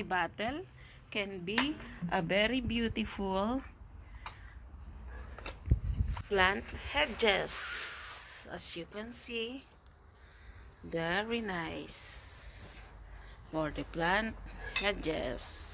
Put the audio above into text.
beauty bottle can be a very beautiful plant hedges. As you can see, very nice for the plant hedges.